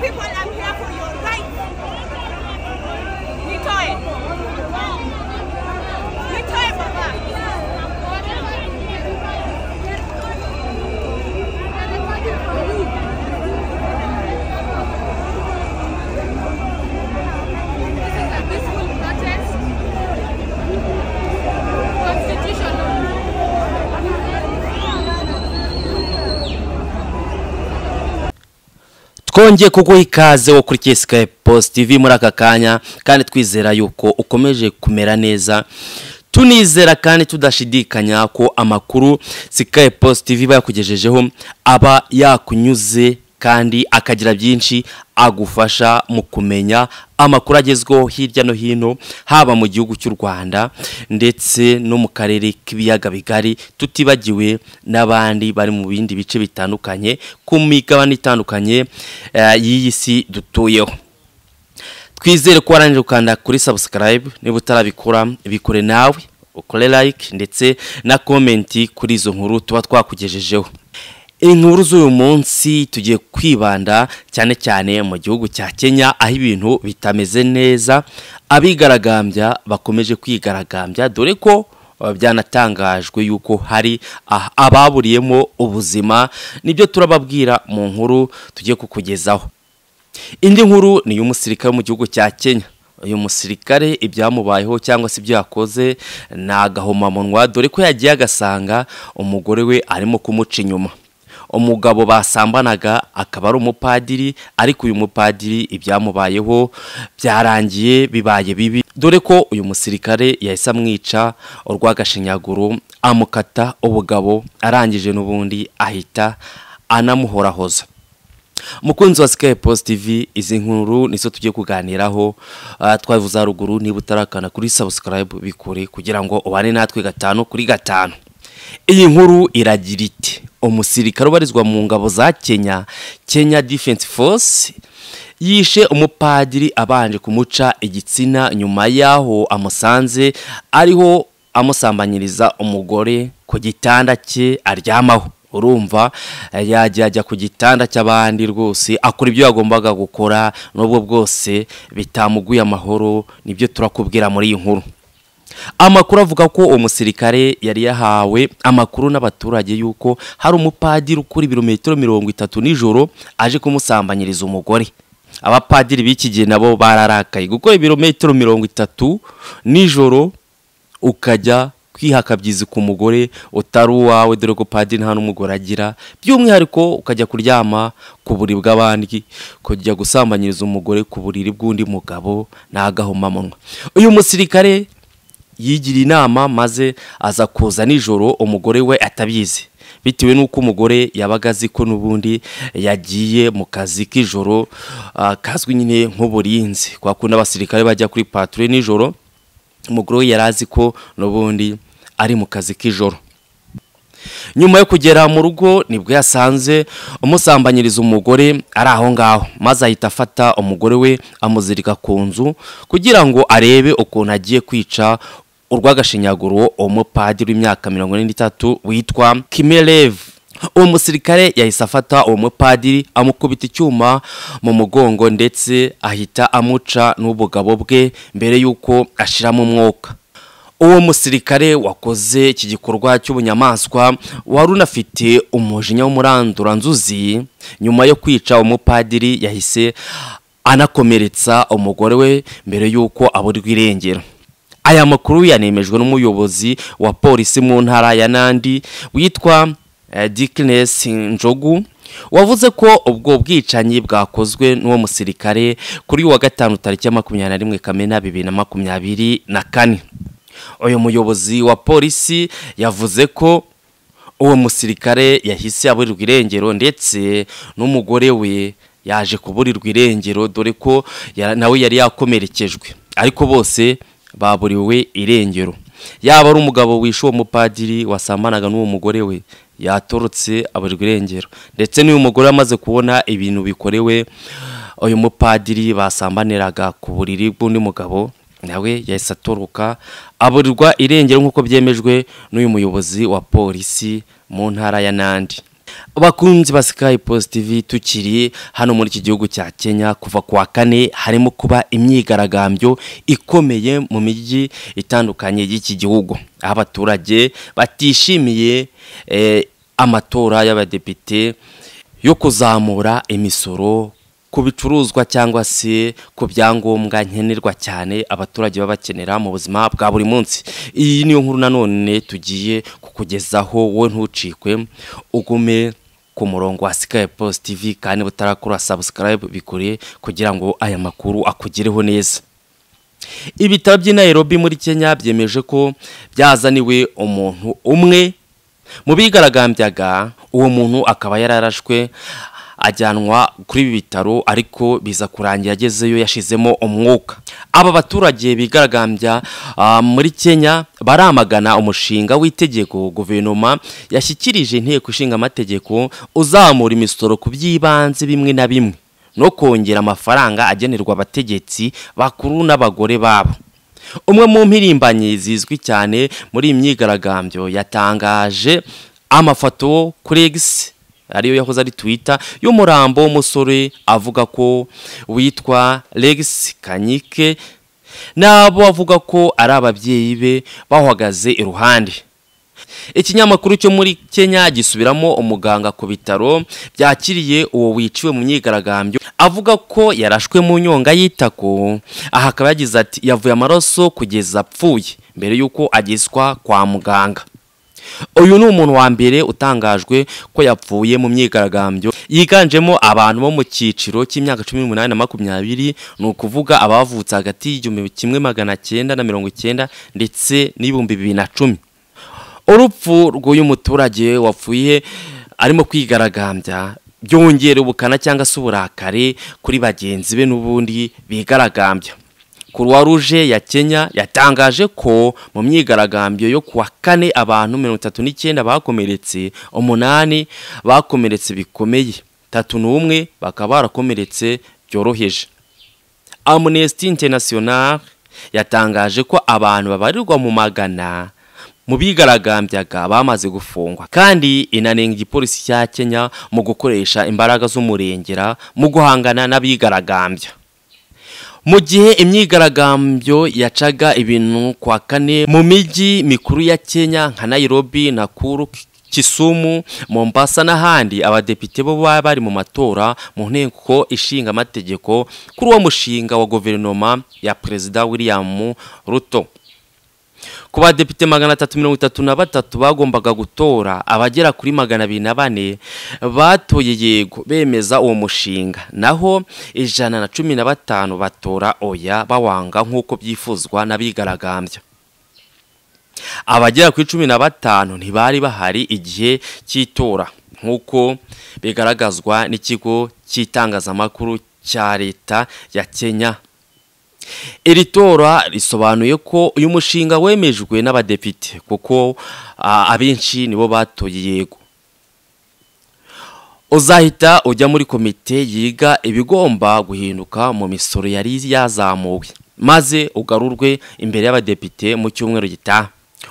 People, I'm here for your twongeye kuguha ikaze wo kuri Skype Post TV muri aka kanya kandi twizera yuko ukomeje kumera neza. Tunizera kandi tudashidikanya ko amakuru Skype Post TV bayakugejejeho aba yakunyuze kandi akagira byinshi agufasha mu kumenya amakuru agezweho hirya no hino haba mu gihugu cy'u Rwanda ndetse no mu karere k'ibiyaga bigari tutibagiwe n'abandi bari mu bindi bice bitandukanye ku migabane itandukanye eh, y'iyi si dutuyeho. Twizere ko warangije gukanda kuri subscribe niba utarabikora bikore nawe ukore like ndetse na komenti kuri izo nkuru tuba twakugejejeho. Inkuru z'uyu munsi tugiye kwibanda cyane cyane mu gihugu cya kenya aho ibintu bitameze neza abigaragambya bakomeje kwigaragambya dore ko byanatangajwe yuko hari ah, ababuriyemo ubuzima ni byo turababwira mu nkuru tugiye kukugezaho. Indi nkuru ni iy'umusirikare mu gihugu cya kenya. Uyu musirikare ibyamubayeho cyangwa se ibyo yakoze ni agahomamunwa dore ko yagiye agasanga umugore we arimo kumuca inyuma. Umugabo basambanaga akaba ari umupadiri ariko uyu mupadiri ibyamubayeho byarangiye bibaye bibi. Dore ko uyu musirikare yahise amwica urw'agashinyaguro amukata ubugabo arangije n'ubundi ahita anamuhorahoza mukunzi wa Post TV izi nkuru nizo tugiye kuganiraho uh, twavuze haruguru niba utarakana kuri subscribe bikore kugira ngo ubane natwe gatanu kuri gatanu. Iyi nkuru iragira iti umusirikare ubarizwa mu ngabo za Kenya Kenya Defense Force yishe umupadiri abanje kumuca igitsina. Nyuma y'aho amusanze ariho amusambanyiriza umugore ku gitanda cye aryamaho. Urumva yajya ajya ku gitanda cy'abandi rwose akora ibyo yagombaga gukora. N'ubwo bwose bitamuguye amahoro ni byo turakubwira muri iyi nkuru. Amakuru avuga ko uwo musirikare yari yahawe amakuru n'abaturage y'uko hari umupadiri ukora ibirometero mirongo itatu nijoro aje kumusambanyiriza umugore. Abapadiri b'iki gihe nabo bararakaye gukora ibirometero mirongo itatu nijoro ukajya kwihakabyiza ku mugore utari uwawe dore ko padiri nta n'umugore agira. By'umwihariko ukajya kuryama ku buriri bw'abandi kujya gusambanyiriza umugore ku buriri bw'undi mugabo ni agahomamunwa uyu musirikare yigira inama maze aza kuza nijoro umugore we atabizi. Bitewe n'uko umugore yabaga azi ko n'ubundi yagiye mu kazi k'ijoro ah, kazwi nyine nk'uburinzi. Kwa kundi abasirikare bajya kuri pature nijoro umugore we yari azi ko n'ubundi ari mu kazi k'ijoro. Nyuma yo kugera mu rugo ni bwo yasanze umusambanyiriza umugore ari aho ngaho. Maze ahita afata umugore we amuzirika ku nzu kugira ngo arebe ukuntu agiye kwica urw'agashinyaguro umupadiri w'imyaka mirongo ine n'itatu witwa kimerevu uwo musirikare yahise afata uwo mupadiri amukubita icyuma mu mugongo ndetse ahita amuca n'ubugabo bwe mbere y'uko ashiramo umwuka. Uwo musirikare wakoze iki gikorwa cy'ubunyamaswa wari unafite umujinya w'umuranduranzuzi nyuma yo kwica umupadiri yahise anakomeretsa umugore we mbere y'uko aburirwa irengero. Aya makuru yanemejwe n'umuyobozi wa polisi mu ntara ya nandi witwa Dickness Njogu wavuze ko ubwo bwicanyi bwakozwe n'uwo musirikare kuri wa gatanu tariki ya makumyabiri na rimwe kamena bibiri na makumyabiri na kane. Uyu muyobozi wa polisi yavuze ko uwo musirikare yahise aburirwa irengero ndetse n'umugore we yaje kuburirwa irengero dore ko nawe yari yakomerekejwe. Ariko bose baburiwe irengero. Yaba ari umugabo wishe uwo mupadiri wasambanaga n'uwo mugore we yatorotse aburirwa irengero. Ndetse n'uyu mugore amaze kubona ibintu bikorewe uyu mupadiri basambaniraga ku buriri bw'undi mugabo nawe yahise atoroka aburirwa irengero nk'uko byemejwe n'uyu muyobozi wa polisi mu ntara ya nandi. Abakunzi ba Sky Post tukiri hano muri iki gihugu cya Kenya kuva ku wa kane harimo kuba imyigaragambyo ikomeye mu mijyi itandukanye y'iki gihugu. Aho abaturage batishimiye eh, amatora y'abadepite yo kuzamura imisoro ku bicuruzwa cyangwa se ku byangombwa nkenerwa cyane abaturage baba bakenera mu buzima bwa buri munsi. Iyi niyo nkuru nanone tugiye kukugezaho wowe ntucikwe ugume ku murongo wa Sky Post TV kandi butarakora subscribe bikore kugira ngo aya makuru akugereho neza. Ibitaro by'i Nairobi muri Kenya byemeje ko byazaniwe umuntu umwe. Mu bigaragambyaga uwo muntu akaba yararashwe ajyanwa kuri ibi bitaro ariko biza kurangira agezeyo yashizemo umwuka. Aba baturage bigaragambya ah, muri Kenya baramagana umushinga w'itegeko guverinoma yashyikirije inteko ishinga amategeko uzamura imisoro ku by'ibanze bimwe na bimwe. No kongera amafaranga agenerwa abategetsi bakuru n'abagore babo. Umwe mu mpirimbanyi zizwi cyane muri iyi myigaragambyo yatangaje amafoto kuri X. ariyo yahoze ari Twitter. Y'umurambo w'umusore avuga ko witwa Lex Kanyike. Nabo avuga ko ari ababyeyi be bahagaze iruhande. Ikinyamakuru cyo muri Kenya gisubiramo umuganga ku bitaro byakiriye uwo wiciwe mu myigaragambyo avuga ko yarashwe mu nyonga y'itako aha akaba yagize ati yavuye amaraso kugeza apfuye mbere y'uko agezwa kwa muganga. Uyu ni umuntu wa mbere utangajwe ko yapfuye mu myigaragambyo. Yiganjemo abantu bo mu cyiciro cy'imyaka cumi n'umunani na makumyabiri ni ukuvuga abavutse hagati y'igihumbi kimwe magana cyenda na mirongo icyenda ndetse n'ibihumbi bibiri na cumi. Urupfu rw'uyu muturage wapfuye arimo kwigaragambya byongera ubukana cyangwa se uburakari kuri bagenzi be n'ubundi bigaragambya. Croix Rouge ya Kenya yatangaje ko mu myigaragambyo yo kuwa kane abantu mirongo itatu n'icyenda bakomeretse umunani bakomeretse bikomeye tatu n'umwe bakaba barakomeretse byoroheje. Amnesty International yatangaje ko abantu babarirwa mu magana mu bigaragambyaga bamaze gufungwa. Kandi inanenga igipolisi cya Kenya mu gukoresha imbaraga z'umurengera mu guhangana n'abigaragambya. Mu gihe imyigaragambyo yacaga ibintu kwa kane mu mijyi mikuru ya Kenya nka Nairobi Nakuru Kisumu Mombasa n'ahandi abadepite bo baba bari mu matora mu nteko ishinga amategeko kuri uwo mushinga wa guverinoma ya perezida William Ruto. Ku badepite magana atatu mirongo itatu na batatu bagombaga gutora abagera kuri magana abiri na bane batoye yego bemeza uwo mushinga. Naho ijana na cumi na batanu batora oya bawanga nk'uko byifuzwa n'abigaragambya. Abagera kuri cumi na batanu ntibari bahari igihe cy'itora nk'uko bigaragazwa n'ikigo cy'itangazamakuru cya leta ya Kenya. Iri tora risobanuye ko uyu mushinga wemejwe n'abadepite kuko abenshi nibo batoye yego. Uzahita ujya muri komite yiga ibigomba guhinduka mu misoro yari yazamuwe maze ugarurwe imbere y'abadepite mu cyumweru gitaha.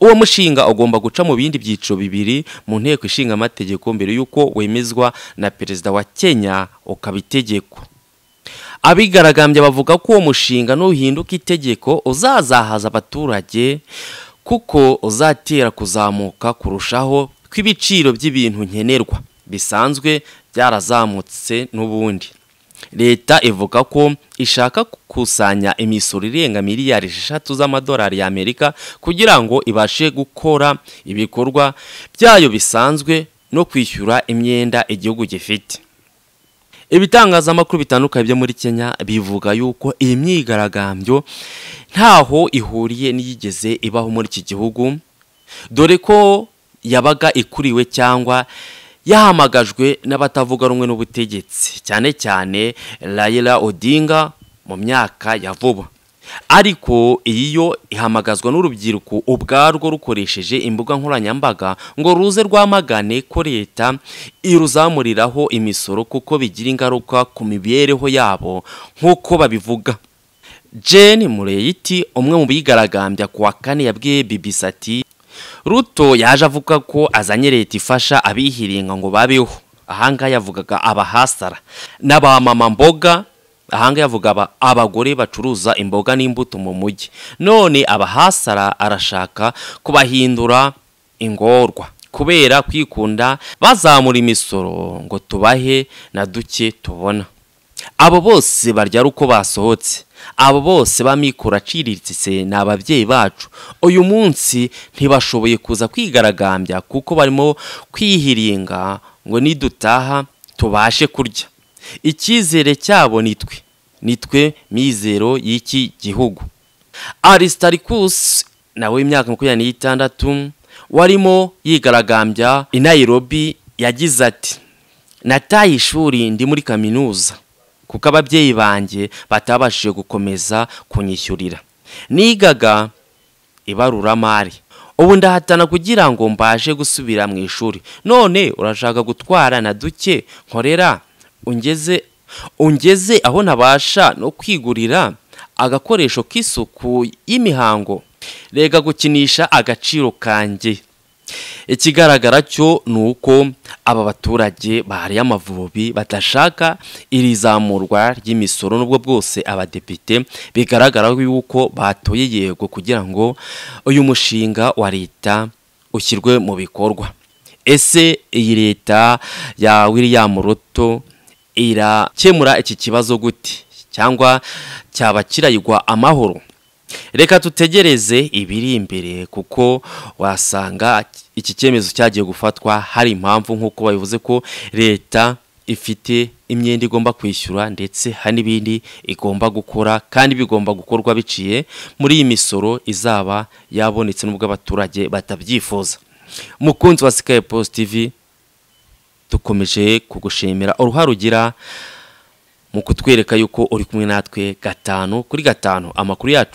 Uwo mushinga ugomba guca mu bindi byiciro bibiri mu nteko ishinga amategeko mbere y'uko wemezwa na perezida wa kenya ukaba itegeko abigaragambya bavuga ko uwo mushinga nuhinduka itegeko uzazahaza abaturage kuko uzatera kuzamuka kurushaho kw'ibiciro by'ibintu nkenerwa. Bisanzwe byarazamutse n'ubundi. Leta ivuga ko ishaka gukusanya imisoro irenga miliyari esheshatu z'amadolari y'amerika kugira ngo ibashe gukora ibikorwa byayo bisanzwe no kwishyura imyenda igihugu gifite. Ibitangazamakuru bitandukanye byo muri kenya bivuga yuko iyi myigaragambyo ntaho ihuriye n'iyigeze ibaho muri iki gihugu dore ko yabaga ikuriwe cyangwa yahamagajwe n'abatavuga rumwe n'ubutegetsi. Cyane cyane Raila Odinga mu myaka ya vuba. Ariko iyi yo ihamagazwa n'urubyiruko ubwarwo rukoresheje imbuga nkoranyambaga ngo ruze rwamagane ko leta iruzamuriraho imisoro kuko bigira ingaruka ku mibereho yabo nk'uko babivuga. Jane Mureyiti umwe mu bigaragambya ku wa kane yabwiye BBC ati ruto yaje avuga ko azanye leta ifasha abihiringa ngo babeho. Ahangaha yavugaga abahasara. N'abamama mboga ahangaha yavuga aba- abagore bacuruza imboga n'imbuto mu mujyi. None abahasara arashaka kubahindura ingorwa kubera kwikunda bazamura imisoro ngo tubahe na duke tubona. Abo bose barya ari uko basohotse. Abo bose b'amikoro aciriritse ni ababyeyi bacu. Uyu munsi ntibashoboye kuza kwigaragambya kuko barimo kwihiringa ngo nidutaha tubashe kurya. Icyizere cyabo ni twe ni twe mizero y'iki gihugu. Aristarikusi nawe w'imyaka makumyabiri n'itandatu warimo yigaragambya i Nairobi yagize ati nataye ishuri ndi muri kaminuza kuko ababyeyi banjye batabashije gukomeza kunyishyurira. Nigaga ibaruramari. Ubu ndahatana kugira ngo mbashe gusubira mu ishuri. None urashaka gutwara na duke? Nkorera. Ungeze ungeze aho ntabasha no kwigurira agakoresho k'isuku y'imihango. Rega gukinisha agaciro kanjye. Ikigaragara cyo ni uko aba baturage bahariye amavubi badashaka iri zamurwa ry'imisoro n'ubwo bwose abadepite bigaragara yuko batoye yego kugira ngo uyu mushinga wa leta ushyirwe mu bikorwa. Ese iyi leta ya william ruto irakemura iki kibazo gute? Cyangwa cyaba kirayigwa amahoro? Reka tutegereze ibiri imbere kuko wasanga iki cyemezo cyagiye gufatwa hari impamvu nk'uko babivuze ko leta ifite imyenda igomba kwishyura ndetse hari n'ibindi igomba gukora kandi bigomba gukorwa biciye muri iyi misoro izaba yabonetse n'ubwo abaturage batabyifuza. Mukunzi wa sikayi post tv dukomeje kugushimira uruhare ugira mu kutwereka yuko uri kumwe natwe gatanu kuri gatanu. Amakuru yacu